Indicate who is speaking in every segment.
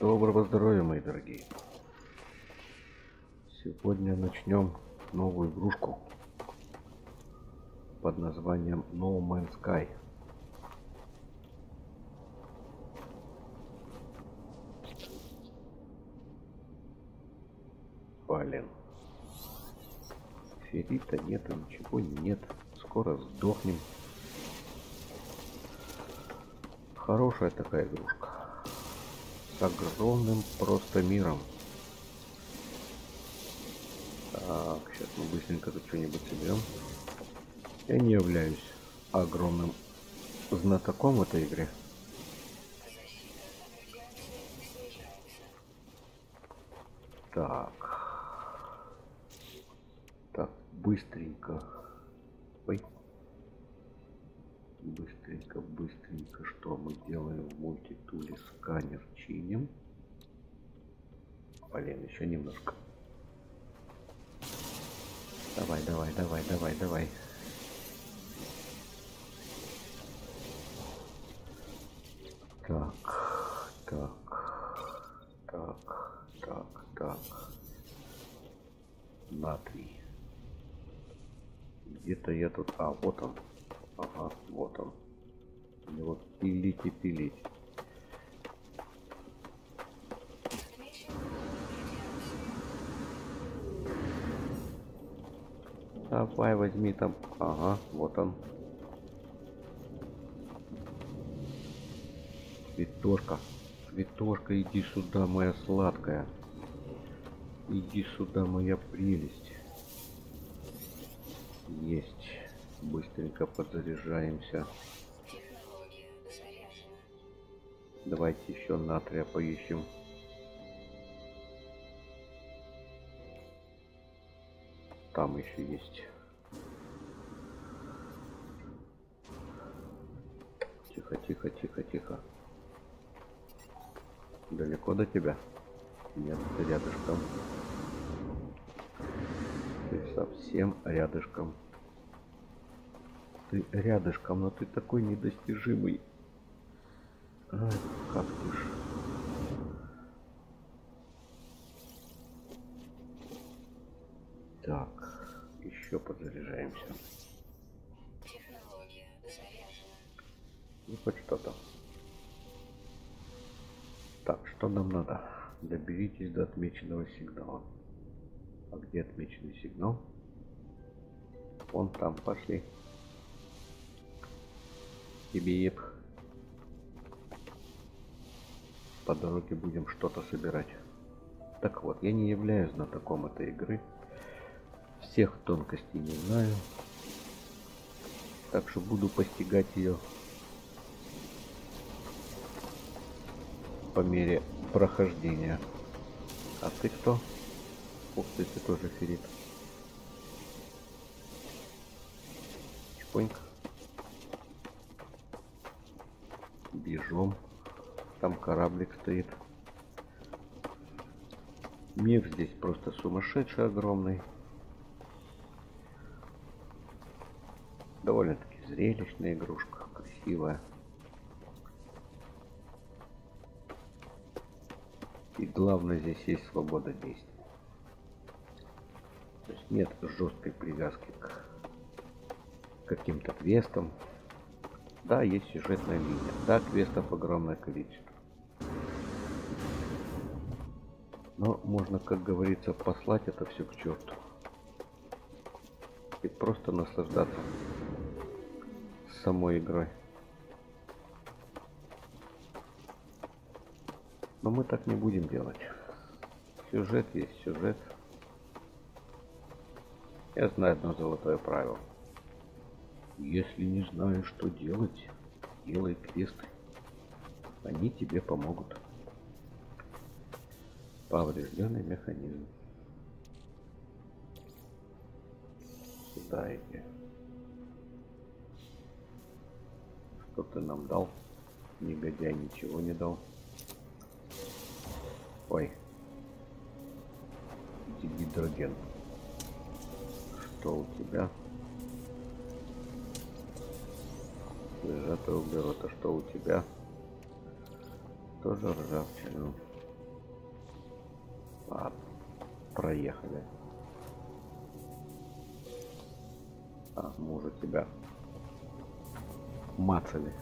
Speaker 1: Доброго здоровья, мои дорогие. Сегодня начнем новую игрушку под названием No Man's Sky. Блин. Феррита нету, ничего нет. Скоро сдохнем. Хорошая такая игрушка. С огромным просто миром. Так, сейчас мы быстренько тут что-нибудь соберем. Я не являюсь огромным знатоком в этой игре. Так. Так, быстренько. Ой. Быстренько, быстренько. Что мы делаем в мультитуле? Сканер чиним. Блин, еще немножко. Давай, давай, давай, давай, давай. Так, так, так, так, так. Натрий. Где-то я тут... А, вот он. Ага, вот он. Его пилить и пилить. Давай возьми там. Ага, вот он. Святошка. Святошка, иди сюда, моя сладкая. Иди сюда, моя прелесть. Есть. Быстренько подзаряжаемся. Давайте еще натрия поищем. Там еще есть. Тихо, тихо, тихо, тихо. Далеко до тебя? Нет, рядышком. Ты совсем рядышком. Ты рядышком, но ты такой недостижимый. Ай, как ты ж. Так, еще подзаряжаемся. Ну, хоть что-то. Так, что нам надо? Доберитесь до отмеченного сигнала. А где отмеченный сигнал? Вон там, пошли. Тебе По дороге будем что-то собирать. Так вот, я не являюсь знатоком этой игры. Всех тонкостей не знаю. Так что буду постигать ее по мере прохождения. А ты кто? Ух ты, ты тоже ферит. Чпонька. Бежом. Там кораблик стоит. Мир здесь просто сумасшедший огромный. Довольно-таки зрелищная игрушка, красивая. И главное здесь есть свобода действий. То есть нет жесткой привязки к каким-то квестам. Да, есть сюжетная линия. Да, квестов огромное количество. Но можно, как говорится, послать это все к черту. И просто наслаждаться самой игрой. Но мы так не будем делать. Сюжет есть сюжет. Я знаю одно золотое правило. Если не знаешь, что делать, делай квесты. Они тебе помогут. Поврежденный механизм. Сюда иди. Что ты нам дал? Негодяй ничего не дал. Ой. Гидроген. Что у тебя? Сжатый углерод. А что у тебя? Тоже ржавчина. Проехали. А, мы уже тебя мацали.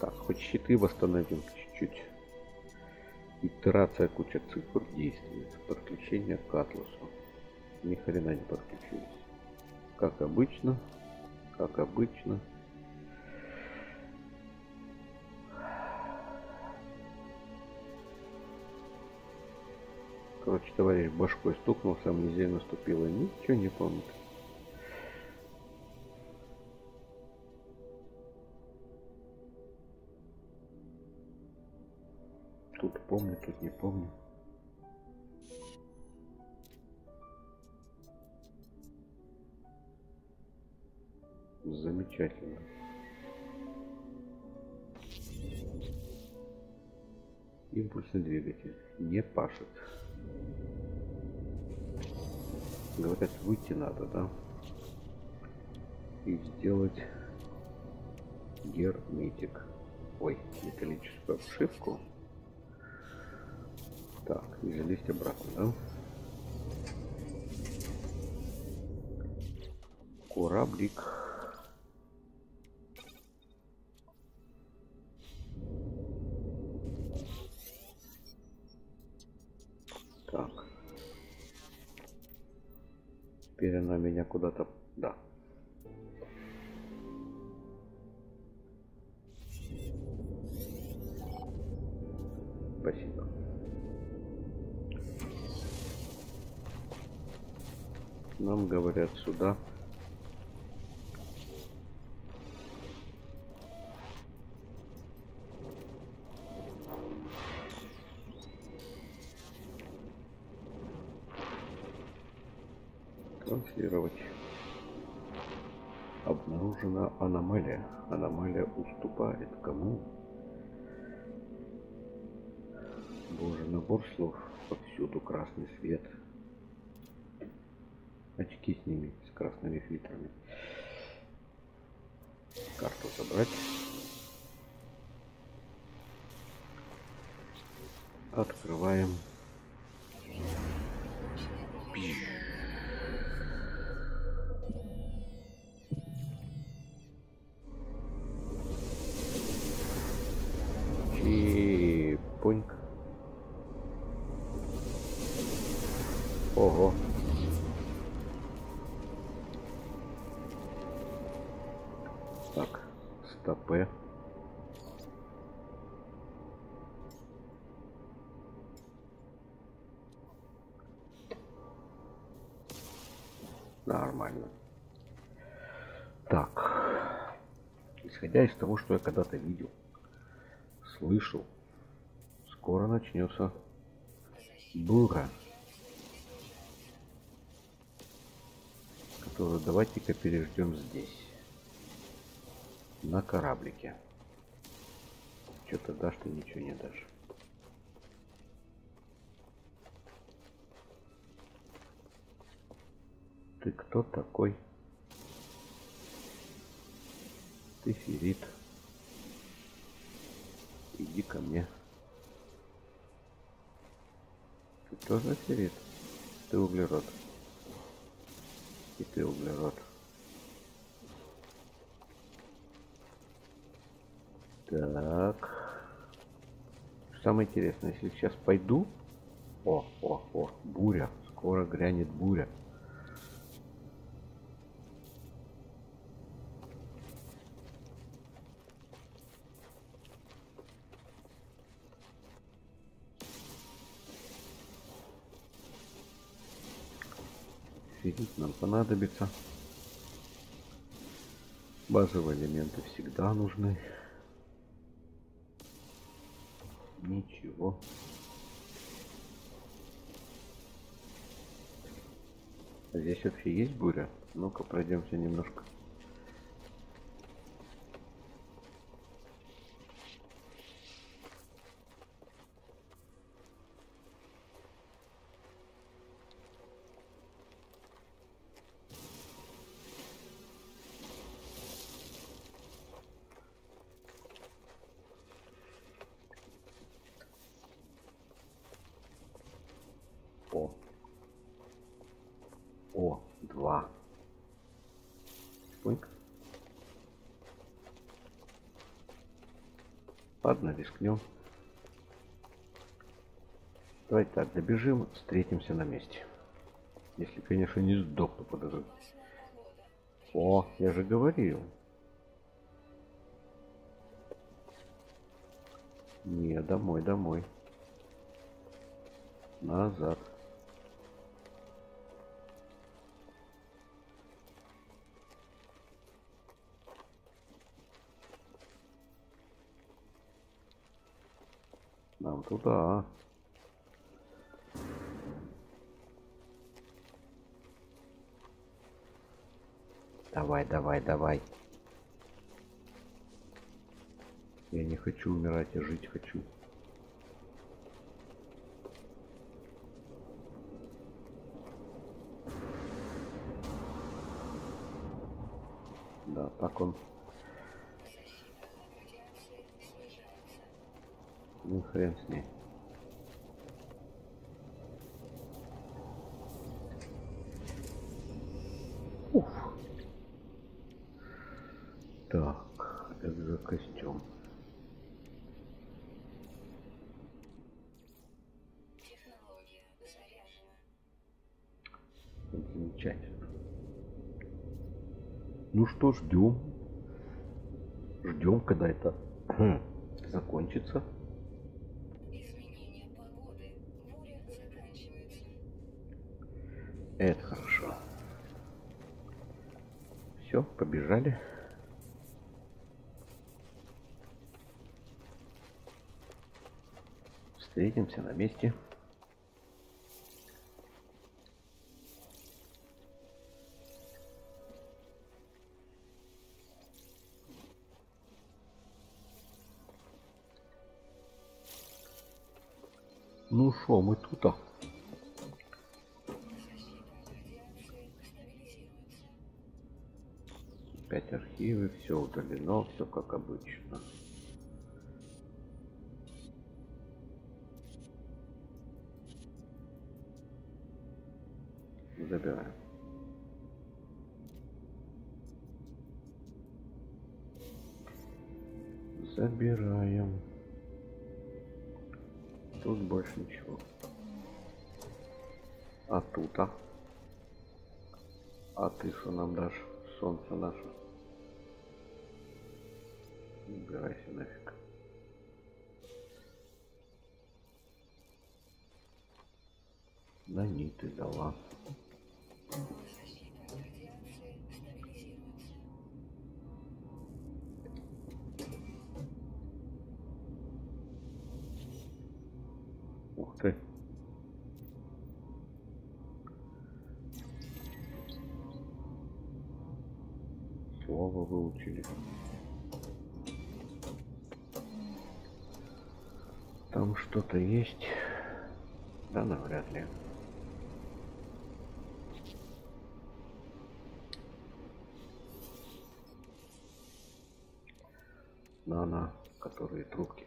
Speaker 1: Так, хоть щиты восстановим чуть-чуть. Итерация куча цифр действует. Подключение к атласу. Ни хрена не подключились. Как обычно. Как обычно. Короче, товарищ башкой стукнулся, амнезия наступила. Ничего не помнит. Тут помню, тут не помню. Замечательно. Импульсный двигатель не пашет. Говорят, выйти надо, да? И сделать герметик. Ой, металлическую обшивку. Так, и залезть обратно, да? Кораблик. Теперь она меня куда-то... Да. Спасибо. Нам говорят сюда. Набор слов. Повсюду красный свет. Очки сними с красными фильтрами. Карту забрать. Открываем. Чипоньк. Нормально. Так. Исходя из того, что я когда-то видел, слышал, скоро начнется буря. Которую давайте-ка переждем здесь. На кораблике. Что-то дашь, ты ничего не дашь. Ты кто такой? Ты ферит. Иди ко мне. Ты тоже ферит? Ты углерод. И ты углерод. Так. Самое интересное, если сейчас пойду... О, о, о, буря. Скоро грянет буря. Ферит нам понадобится. Базовые элементы всегда нужны. Ничего. Здесь вообще есть буря? Ну-ка пройдемся немножко. Ладно, рискнем. Давай так, добежим, встретимся на месте. Если, конечно, не сдохну по дороге. О, я же говорил. Не, домой, домой. Назад. Туда. Давай, давай, давай. Я не хочу умирать, я жить хочу. Да, так он. Хрен с ней. Уф. Так, экзокостюм.
Speaker 2: Технология заряжена.
Speaker 1: Замечательно. Ну что, ждем. Ждем, когда это закончится. Это хорошо. Все, побежали. Встретимся на месте. Ну шо, мы тут, а? Архивы, все удалено, все как обычно. Забираем. Забираем. Тут больше ничего. А тут, а? А ты что нам дашь? Солнце наше. Убирайся нафиг. Да не ты дала. Ух. Слово выучили. Там что-то есть? Да, навряд ли. Нано, которые трубки.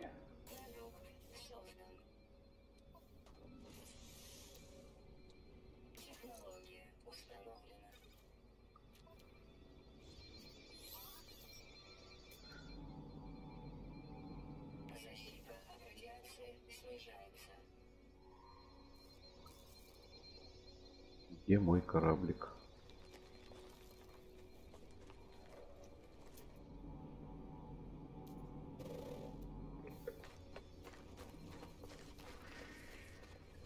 Speaker 1: Где мой кораблик?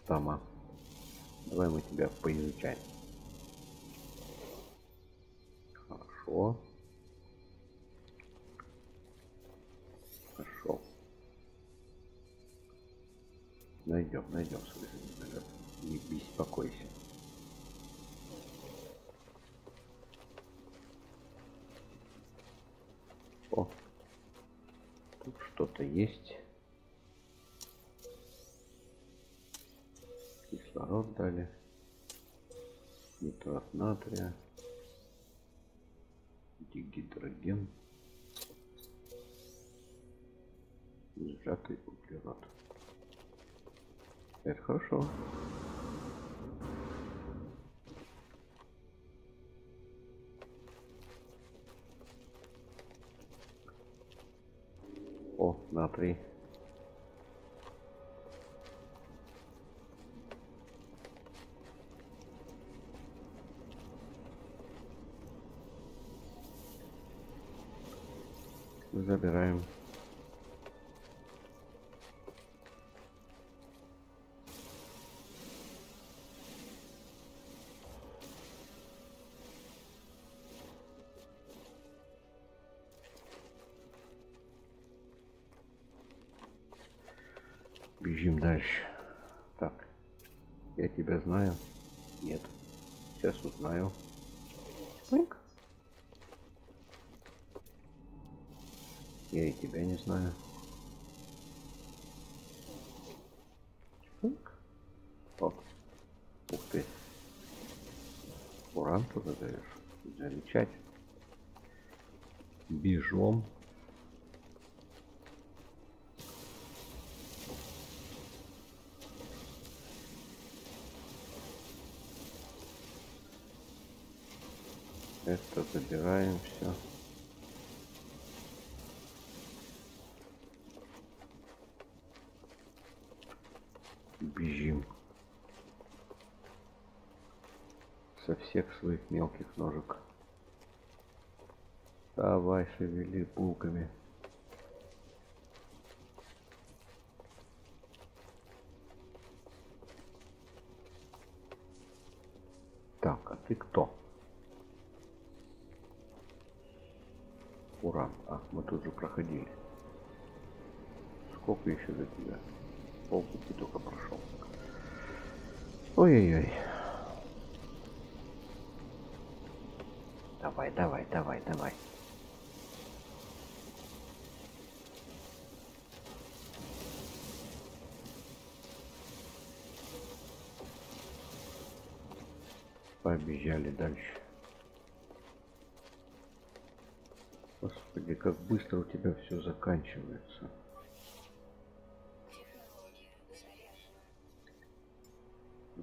Speaker 1: Тама, давай мы тебя поизучаем. Хорошо. Хорошо. Найдем, найдем. Не беспокойся. О, тут что-то есть. Кислород дали. Нитрат натрия. Дигидроген. Сжатый углерод. Это хорошо. О, натрий. Забираем. Замечательно. Бежом. Это забираем все. Бежим. Со всех своих мелких ножек. Давай, шевели булками. Так, а ты кто? Уран. А, мы тут же проходили. Сколько еще до тебя? Полпути только прошел. Ой-ой-ой. Давай, давай, давай, давай. Побежали дальше. Господи, как быстро у тебя все заканчивается.
Speaker 2: Заряжена.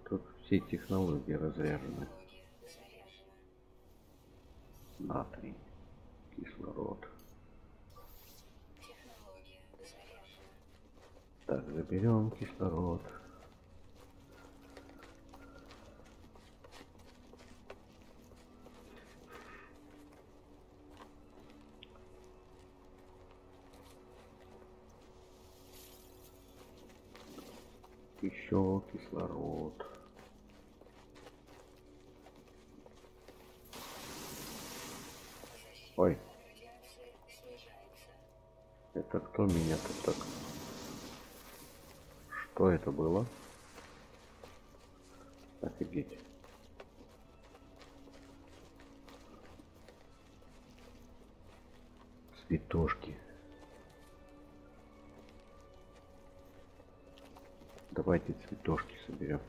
Speaker 1: Тут все технологии разряжены. Натрий, кислород. Так, заберем кислород. Кислород. Ой, это кто меня тут так? Что это было? Офигеть. Цветошки. Давайте цветошки соберем.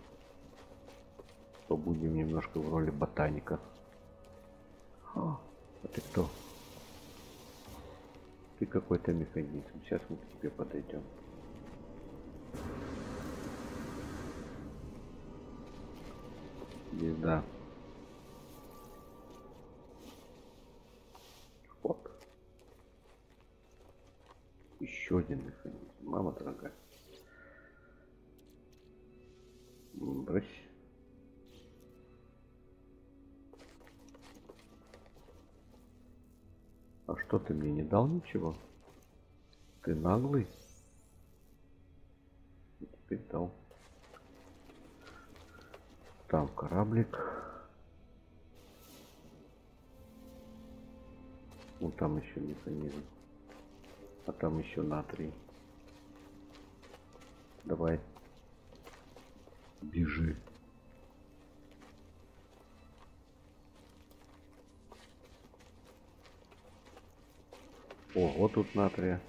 Speaker 1: Побудем немножко в роли ботаника. А, а ты кто? Ты какой-то механизм. Сейчас мы к тебе подойдем. Звезда. Оп. Еще один механизм. Мама дорогая. Брось. А что ты мне не дал ничего? Ты наглый? И Теперь дал. Там кораблик. Вон там еще механизм. А там еще натрий. Давай. Бежи. Ого, тут натрия.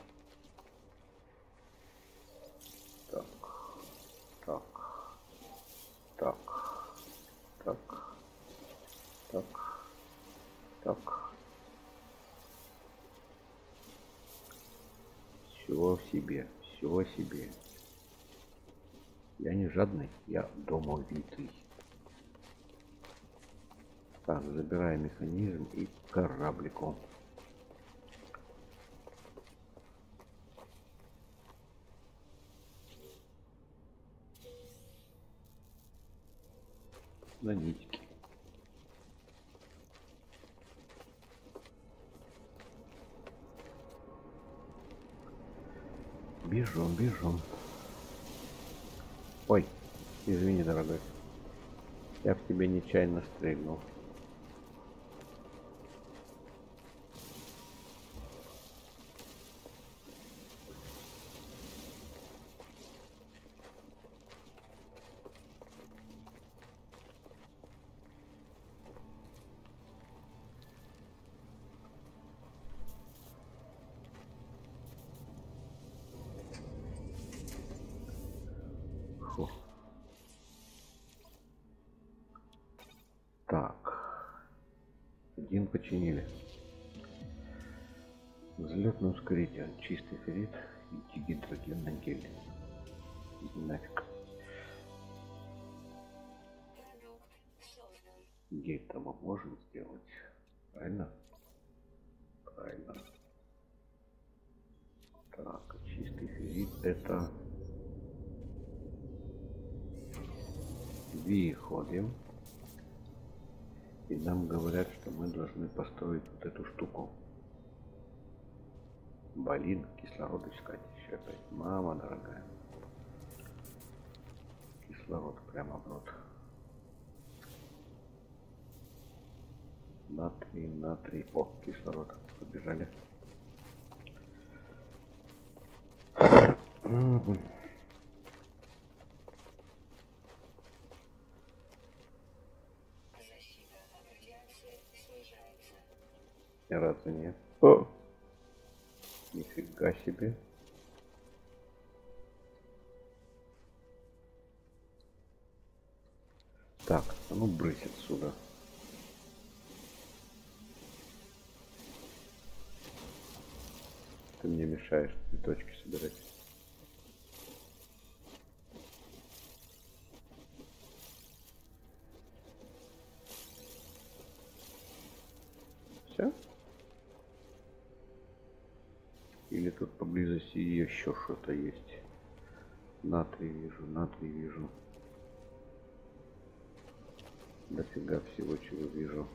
Speaker 1: кораблику. На нитике. Бежим, бежим. Ой, извини, дорогой. Я в тебя нечаянно стрельнул. Один починили. Взлетный ускоритель. Чистый феррит и дигидроgenный гель. Нафиг. Гель-то мы можем сделать. Правильно? Правильно. Так, чистый феррит это выходим. И нам говорят, что мы должны построить вот эту штуку. Блин, кислород искать еще опять. Мама дорогая. Кислород прямо в рот. Натрий, натрий. О, кислород. Побежали. Мгм. Ни разу не. О! Нифига себе. Так, а ну брысь отсюда. Ты мне мешаешь цветочки собирать. Все? Или тут поблизости еще что-то есть? Натрий вижу, натрий вижу. Дофига всего чего вижу.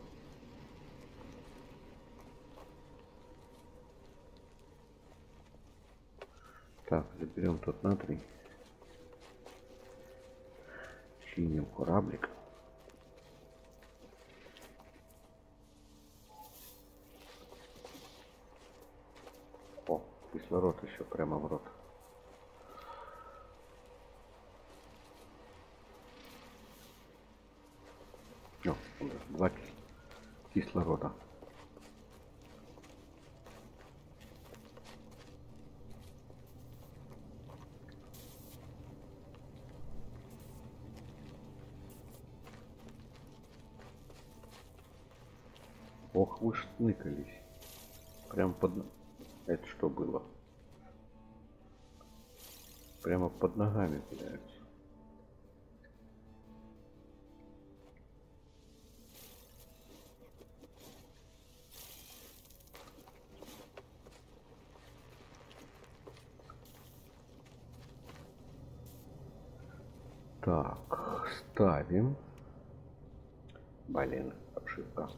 Speaker 1: Так, заберем тот натрий. Чиним кораблик. О, кислород еще прямо в рот. О, два кис- кислорода. Ох, вы шныкались. Прям под... Это что было? Прямо под ногами пуляются. Так, ставим. Блин, обшивка.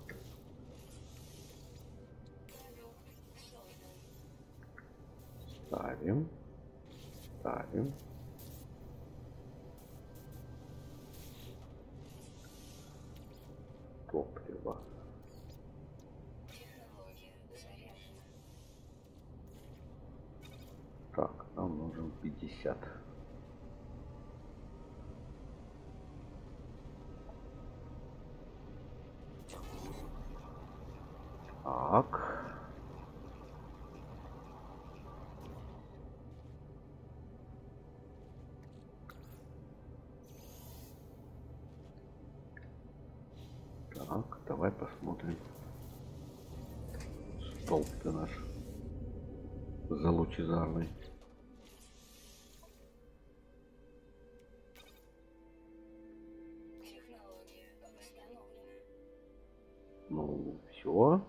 Speaker 1: Ставим. Ставим. Ты наш залучезарный. Ну, все.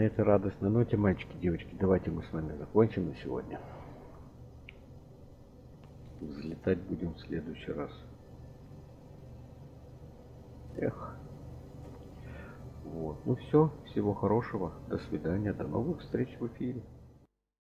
Speaker 1: На этой радостной ноте, мальчики, девочки, давайте мы с вами закончим на сегодня. Взлетать будем в следующий раз. Эх. Вот. Ну все. Всего хорошего. До свидания. До новых встреч в эфире.